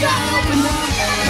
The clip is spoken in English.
Got open up.